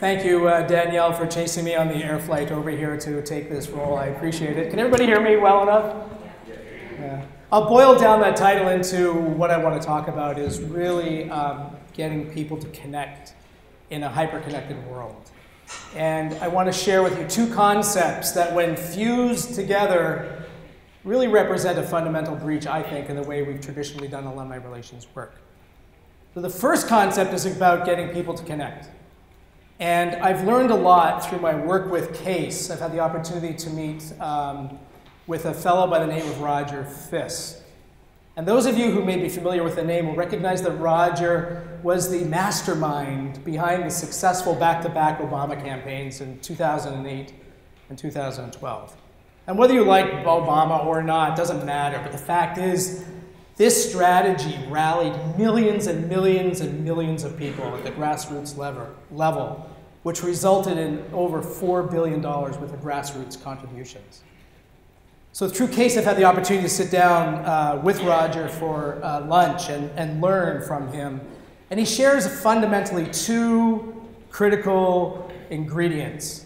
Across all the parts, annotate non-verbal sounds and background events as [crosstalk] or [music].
Thank you, uh, Danielle, for chasing me on the air flight over here to take this role. I appreciate it. Can everybody hear me well enough? Yeah. I'll boil down that title into what I want to talk about is really um, getting people to connect in a hyper-connected world. And I want to share with you two concepts that, when fused together, really represent a fundamental breach, I think, in the way we've traditionally done alumni relations work. So the first concept is about getting people to connect. And I've learned a lot through my work with CASE. I've had the opportunity to meet um, with a fellow by the name of Roger Fisk. And those of you who may be familiar with the name will recognize that Roger was the mastermind behind the successful back to back Obama campaigns in 2008 and 2012. And whether you like Obama or not doesn't matter, but the fact is, this strategy rallied millions and millions and millions of people at the grassroots lever, level, which resulted in over $4 billion worth of grassroots contributions. So through CASE, I've had the opportunity to sit down uh, with Roger for uh, lunch and, and learn from him. And he shares fundamentally two critical ingredients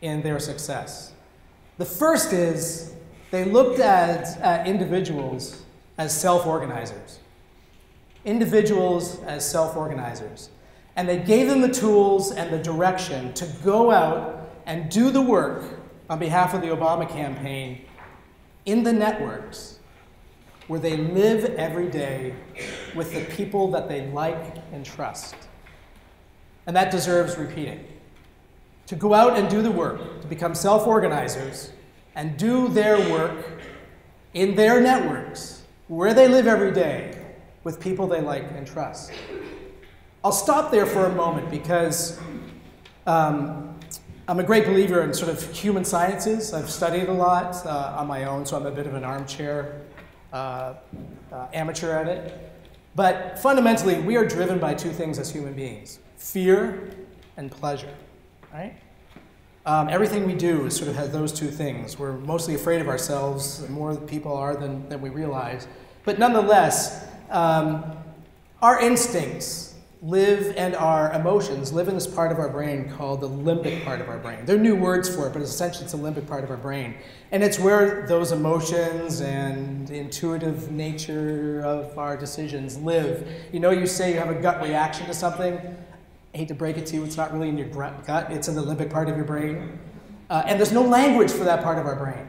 in their success. The first is they looked at, at individuals as self organizers, individuals as self organizers. And they gave them the tools and the direction to go out and do the work on behalf of the Obama campaign in the networks where they live every day with the people that they like and trust. And that deserves repeating. To go out and do the work, to become self organizers, and do their work in their networks where they live every day with people they like and trust. I'll stop there for a moment because um, I'm a great believer in sort of human sciences. I've studied a lot uh, on my own, so I'm a bit of an armchair uh, uh, amateur at it. But fundamentally, we are driven by two things as human beings fear and pleasure, right? Um, everything we do sort of has those two things. We're mostly afraid of ourselves, more people are than, than we realize. But nonetheless, um, our instincts live and our emotions live in this part of our brain called the limbic part of our brain. There are new words for it, but essentially it's the limbic part of our brain. And it's where those emotions and intuitive nature of our decisions live. You know, you say you have a gut reaction to something. I hate to break it to you, it's not really in your gut, it's in the limbic part of your brain. Uh, and there's no language for that part of our brain.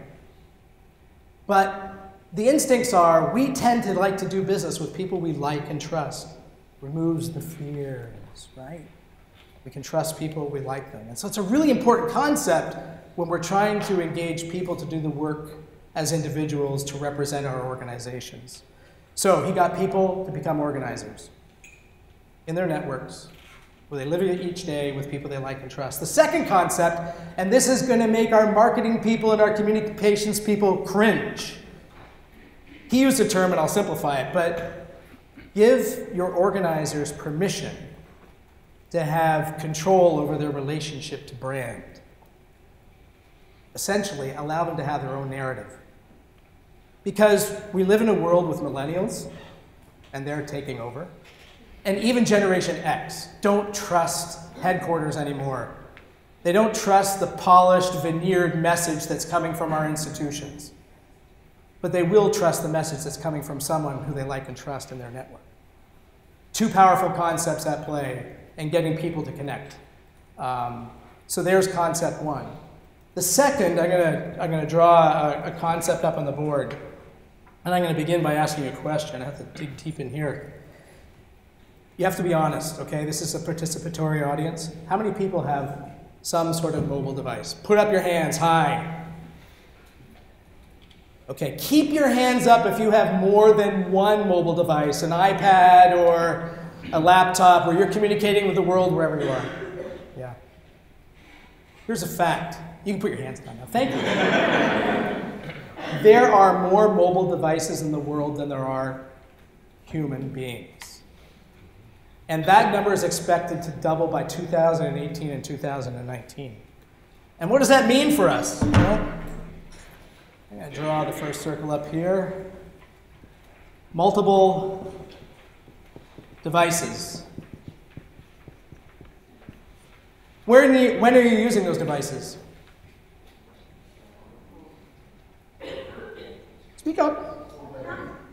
But the instincts are we tend to like to do business with people we like and trust. Removes the fears, right? We can trust people, we like them. And so it's a really important concept when we're trying to engage people to do the work as individuals to represent our organizations. So he got people to become organizers in their networks, where they live each day with people they like and trust. The second concept, and this is going to make our marketing people and our communications people cringe. He used a term, and I'll simplify it, but give your organizers permission to have control over their relationship to brand. Essentially, allow them to have their own narrative. Because we live in a world with millennials, and they're taking over and even Generation X don't trust headquarters anymore. They don't trust the polished, veneered message that's coming from our institutions. But they will trust the message that's coming from someone who they like and trust in their network. Two powerful concepts at play and getting people to connect. Um, so there's concept one. The second, I'm going to I'm gonna draw a, a concept up on the board. And I'm going to begin by asking a question. I have to dig deep in here. You have to be honest, okay? This is a participatory audience. How many people have some sort of mobile device? Put up your hands high. Okay, keep your hands up if you have more than one mobile device, an iPad or a laptop where you're communicating with the world wherever you are. Yeah. Here's a fact. You can put your hands down now. Thank you. there are more mobile devices in the world than there are human beings. And that number is expected to double by 2018 and 2019. And what does that mean for us? Well, I'm to draw the first circle up here. Multiple devices. When are you, when are you using those devices? Speak up.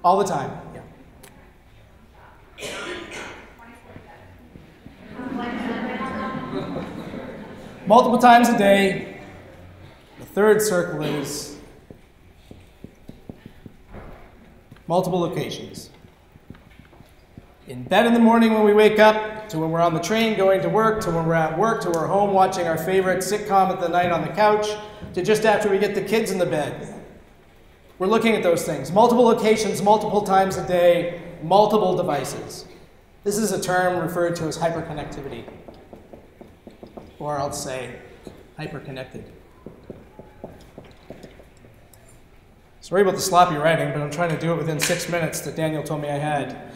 All the time. Yeah. Multiple times a day. The third circle is multiple locations. In bed in the morning when we wake up, to when we're on the train going to work, to when we're at work, to we're home watching our favorite sitcom at the night on the couch, to just after we get the kids in the bed. We're looking at those things. Multiple locations, multiple times a day, multiple devices. This is a term referred to as hyperconnectivity. Or I'll say hyperconnected. Sorry about the sloppy writing, but I'm trying to do it within six minutes that Daniel told me I had.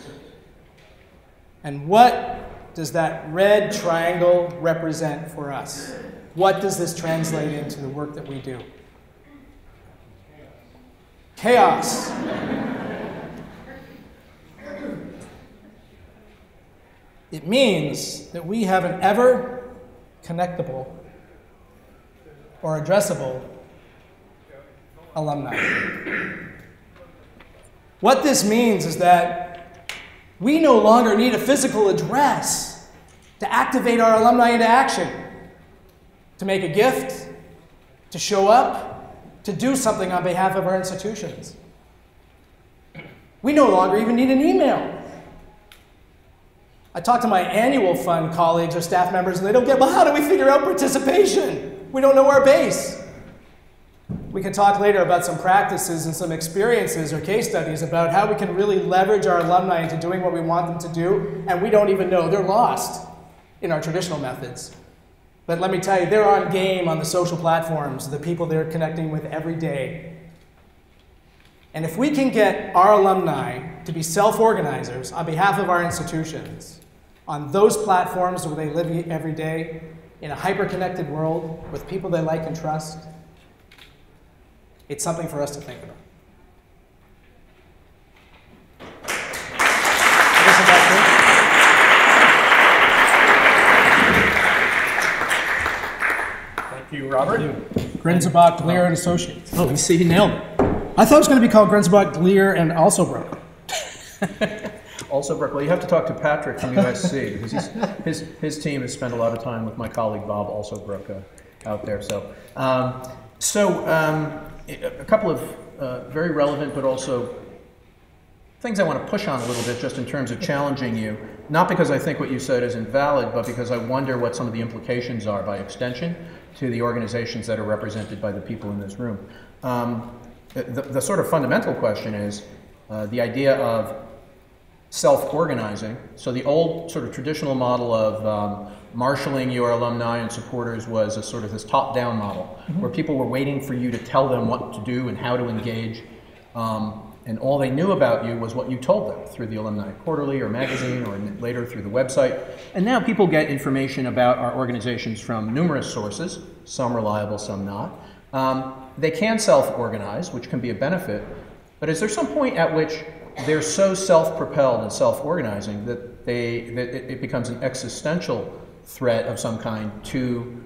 And what does that red triangle represent for us? What does this translate into the work that we do? Chaos. It means that we have an ever connectable or addressable alumni. What this means is that we no longer need a physical address to activate our alumni into action, to make a gift, to show up, to do something on behalf of our institutions. We no longer even need an email. I talk to my annual fund colleagues or staff members, and they don't get, well, how do we figure out participation? We don't know our base. We can talk later about some practices and some experiences or case studies about how we can really leverage our alumni into doing what we want them to do, and we don't even know. They're lost in our traditional methods. But let me tell you, they're on game on the social platforms, the people they're connecting with every day. And if we can get our alumni to be self organizers on behalf of our institutions on those platforms where they live every day in a hyper connected world with people they like and trust, it's something for us to think about. Thank you, Robert. Grenzebach, Glier, and Associates. Oh, you see, he nailed it. I thought it was going to be called Grenzebach, Glier, and also Brook. [laughs] also Brook. Well, you have to talk to Patrick from USC because his, his team has spent a lot of time with my colleague Bob also Brook uh, out there. So, um, so um, a couple of uh, very relevant but also things I want to push on a little bit just in terms of challenging you. Not because I think what you said is invalid, but because I wonder what some of the implications are by extension to the organizations that are represented by the people in this room. Um, the, the, sort of fundamental question is uh, the idea of self-organizing. So the old sort of traditional model of um, marshaling your alumni and supporters was a sort of this top-down model, mm -hmm. where people were waiting for you to tell them what to do and how to engage. Um, and all they knew about you was what you told them through the Alumni Quarterly or magazine or later through the website. And now people get information about our organizations from numerous sources, some reliable, some not. Um, they can self-organize, which can be a benefit, but is there some point at which they're so self-propelled and self-organizing that, they, that it, it becomes an existential threat of some kind to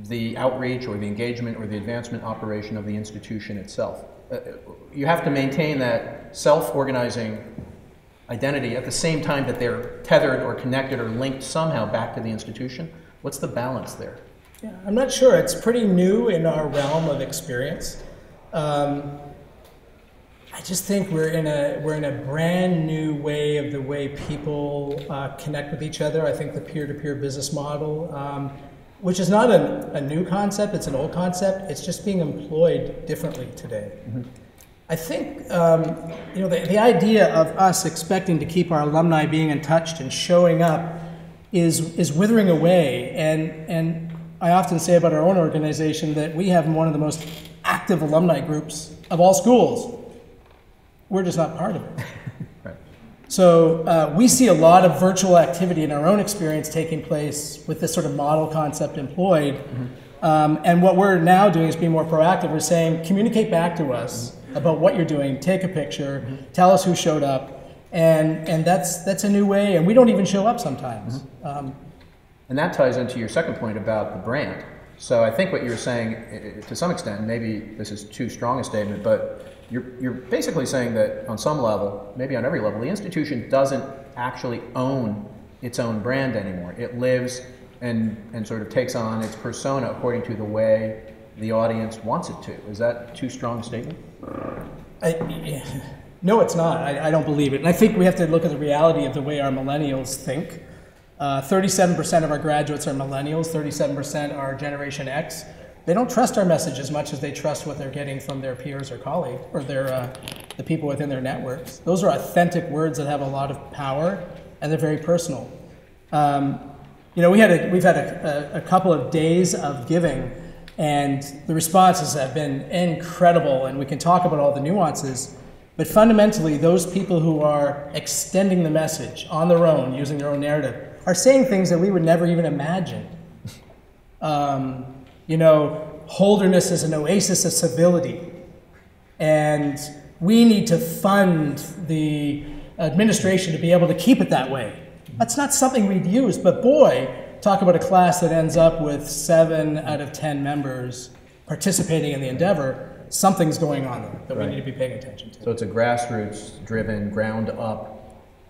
the outreach or the engagement or the advancement operation of the institution itself? Uh, you have to maintain that self-organizing identity at the same time that they're tethered or connected or linked somehow back to the institution. What's the balance there? Yeah, I'm not sure. It's pretty new in our realm of experience. Um, I just think we're in a we're in a brand new way of the way people uh, connect with each other. I think the peer-to-peer business model um, which is not a, a, new concept, it's an old concept, it's just being employed differently today. Mm-hmm. I think um, you know the, the idea of us expecting to keep our alumni being in touch and showing up is is withering away. And and I often say about our own organization that we have one of the most active alumni groups of all schools. We're just not part of it. So uh, we see a lot of virtual activity in our own experience taking place with this sort of model concept employed. Mm-hmm. Um, and what we're now doing is being more proactive. We're saying, communicate back to us about what you're doing, take a picture, mm-hmm. tell us who showed up. And, and that's, that's a new way, and we don't even show up sometimes. Mm-hmm. Um, And that ties into your second point about the brand. So I think what you're saying, to some extent, maybe this is too strong a statement, but you're, you're basically saying that on some level, maybe on every level, the institution doesn't actually own its own brand anymore. It lives and, and sort of takes on its persona according to the way the audience wants it to. Is that too strong a statement? I, no, it's not. I, I, don't believe it. And I think we have to look at the reality of the way our millennials think. Uh, 37% of our graduates are millennials, 37% are Generation X. They don't trust our message as much as they trust what they're getting from their peers or colleagues or their, uh, the people within their networks. Those are authentic words that have a lot of power and they're very personal. Um, you know, we had a, we've had a, a, a couple of days of giving and the responses have been incredible, and we can talk about all the nuances. But fundamentally, those people who are extending the message on their own, using their own narrative, are saying things that we would never even imagine. Um, you know, Holderness is an oasis of civility, and we need to fund the administration to be able to keep it that way. That's not something we'd use, but boy, talk about a class that ends up with seven out of 10 members participating in the endeavor, something's going on there that right. we need to be paying attention to. So it's a grassroots driven, ground up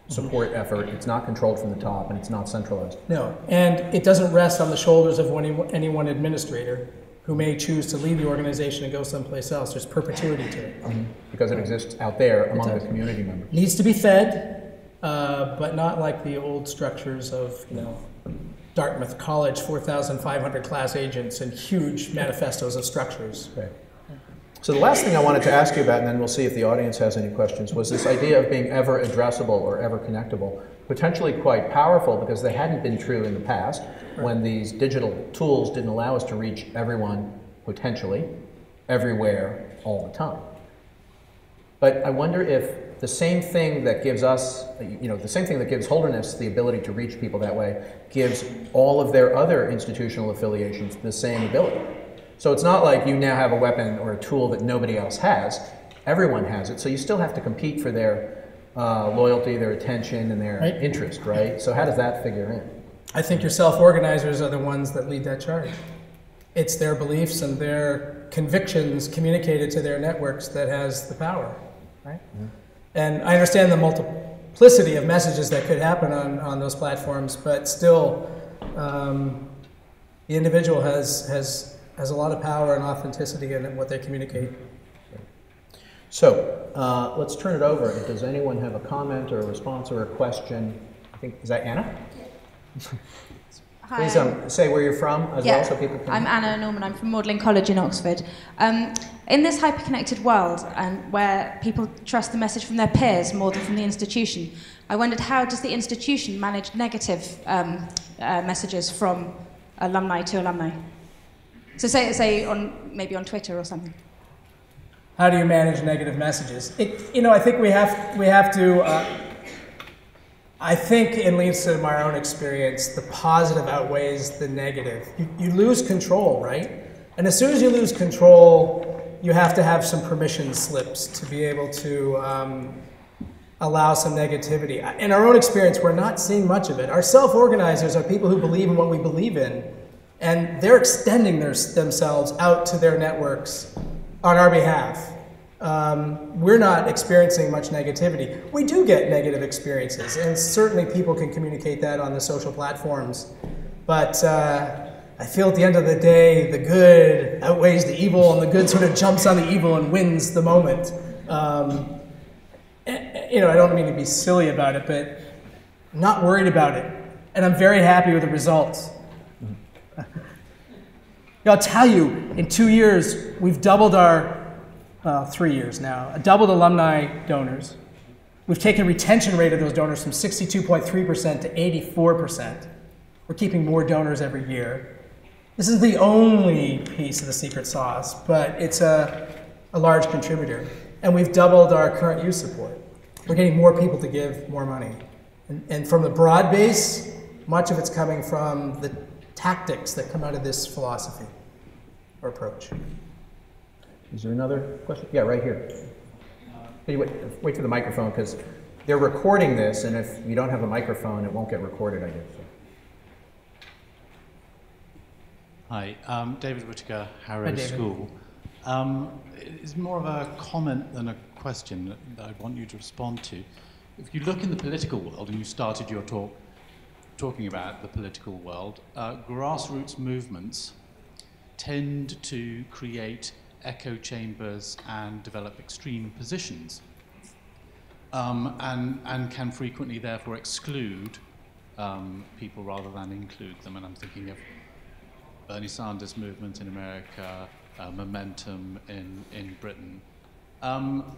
support effort. It's not controlled from the top and it's not centralized. No, and it doesn't rest on the shoulders of any one administrator who may choose to leave the organization and go someplace else. There's perpetuity to it. Mm-hmm. Because it exists out there among the community members. Needs to be fed, uh, but not like the old structures of, you know, Dartmouth College, 4,500 class agents, and huge manifestos of structures. Okay. So the last thing I wanted to ask you about, and then we'll see if the audience has any questions, was this idea of being ever addressable or ever connectable. Potentially quite powerful because they hadn't been true in the past when these digital tools didn't allow us to reach everyone potentially, everywhere, all the time. But I wonder if the same thing that gives us, you know, the same thing that gives Holderness the ability to reach people that way gives all of their other institutional affiliations the same ability. So it's not like you now have a weapon or a tool that nobody else has. Everyone has it. So you still have to compete for their uh, loyalty, their attention, and their right. interest, right? So how does that figure in? I think your self-organizers are the ones that lead that charge. It's their beliefs and their convictions communicated to their networks that has the power, right? Mm-hmm. And I understand the multiplicity of messages that could happen on, on those platforms, but still, um, the individual has, has, has a lot of power and authenticity in what they communicate. So uh, let's turn it over. Does anyone have a comment or a response or a question? I think, is that Anna? [laughs] Hi. Please um, say where you're from as yeah. well so people can... I'm Anna Norman, I'm from Magdalen College in Oxford. Um, in this hyper-connected world and where people trust the message from their peers more than from the institution, I wondered how does the institution manage negative um, uh, messages from alumni to alumni? So say, say on, maybe on Twitter or something. How do you manage negative messages? It, you know, I think we have, we have to... Uh, I think it leads to my own experience, the positive outweighs the negative. You, you lose control, right? And as soon as you lose control, you have to have some permission slips to be able to um, allow some negativity. In our own experience, we're not seeing much of it. Our self organizers are people who believe in what we believe in, and they're extending their, themselves out to their networks on our behalf um, we're not experiencing much negativity. We do get negative experiences, and certainly people can communicate that on the social platforms. But uh, I feel at the end of the day, the good outweighs the evil, and the good sort of jumps on the evil and wins the moment. Um, you know, I don't mean to be silly about it, but I'm not worried about it. And I'm very happy with the results. I'll tell you, in two years, we've doubled our uh, three years now, doubled alumni donors. We've taken retention rate of those donors from 62.3% to 84%. We're keeping more donors every year. This is the only piece of the secret sauce, but it's a, a large contributor. And we've doubled our current use support. We're getting more people to give more money. And, and from the broad base, much of it's coming from the tactics that come out of this philosophy or approach. Is there another question? Yeah, right here. Hey, wait, wait for the microphone because they're recording this, and if you don't have a microphone, it won't get recorded, I guess. Hi, um, David Whittaker, Harrow David. School. Um, it's more of a comment than a question that, that I want you to respond to. If you look in the political world, and you started your talk talking about the political world, uh, grassroots movements tend to create echo chambers and develop extreme positions, um, and, and can frequently therefore exclude um, people rather than include them. And I'm thinking of Bernie Sanders movement in America, uh, Momentum in, in Britain. Um,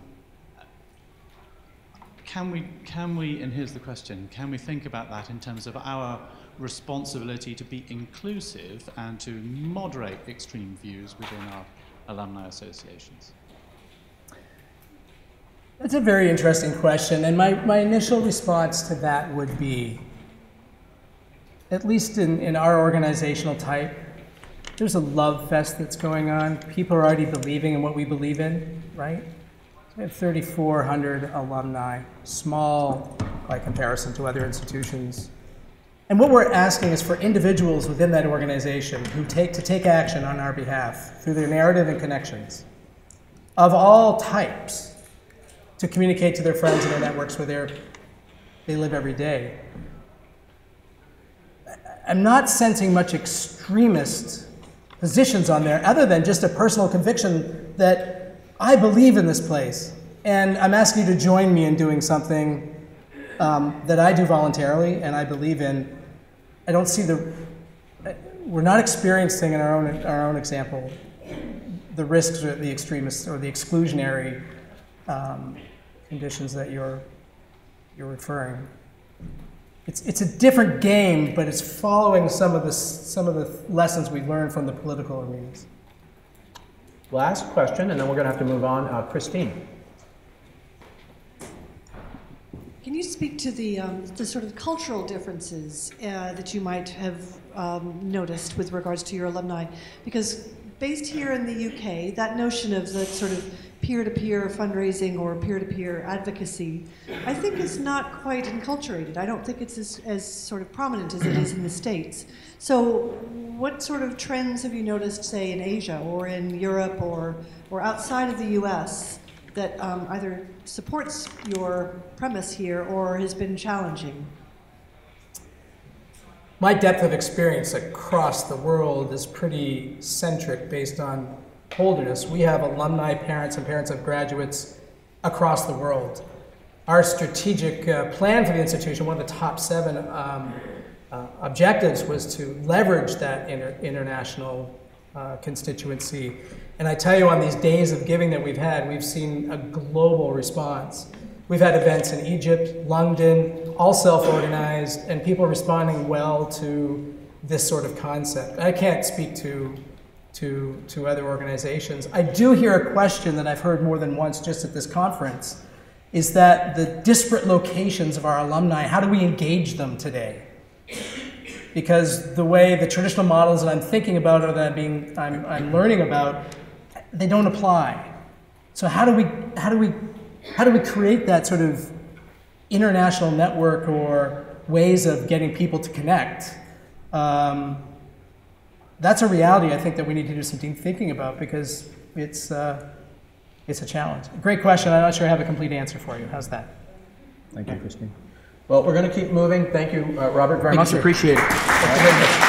can we, can we, and here's the question, can we think about that in terms of our responsibility to be inclusive and to moderate extreme views within our alumni associations? That's a very interesting question, and my, my initial response to that would be at least in, in our organizational type, there's a love fest that's going on. People are already believing in what we believe in, right? We have 3,400 alumni, small by comparison to other institutions. And what we're asking is for individuals within that organization who take to take action on our behalf through their narrative and connections of all types to communicate to their friends and their networks where they live every day. I'm not sensing much extremist positions on there other than just a personal conviction that I believe in this place. And I'm asking you to join me in doing something um, that I do voluntarily and I believe in. I don't see the, we're not experiencing in our own, our own example the risks or the extremists or the exclusionary um, conditions that you're, you're referring. It's, it's a different game, but it's following some of the, some of the lessons we learned from the political arenas. Last question, and then we're going to have to move on. Uh, Christine. Can you speak to the, um, the sort of cultural differences uh, that you might have um, noticed with regards to your alumni? Because based here in the UK, that notion of the sort of peer-to-peer fundraising or peer-to-peer advocacy, I think is not quite enculturated. I don't think it's as, as sort of prominent as it is in the States. So what sort of trends have you noticed, say, in Asia or in Europe or, or outside of the US that um, either supports your premise here or has been challenging? My depth of experience across the world is pretty centric based on Holderness. We have alumni, parents, and parents of graduates across the world. Our strategic uh, plan for the institution, one of the top seven um, uh, objectives, was to leverage that inter- international uh, constituency. And I tell you, on these days of giving that we've had, we've seen a global response. We've had events in Egypt, London, all self organized, and people responding well to this sort of concept. I can't speak to, to, to other organizations. I do hear a question that I've heard more than once just at this conference is that the disparate locations of our alumni, how do we engage them today? Because the way the traditional models that I'm thinking about or that I'm, being, I'm, I'm learning about, they don't apply. So how do we, how do we how do we create that sort of international network or ways of getting people to connect? Um, that's a reality I think that we need to do some deep thinking about because it's, uh, it's a challenge. Great question. I'm not sure I have a complete answer for you. How's that? Thank you, Christine. Well, we're going to keep moving. Thank you, uh, Robert, very Thank much. you, sir. Appreciate it.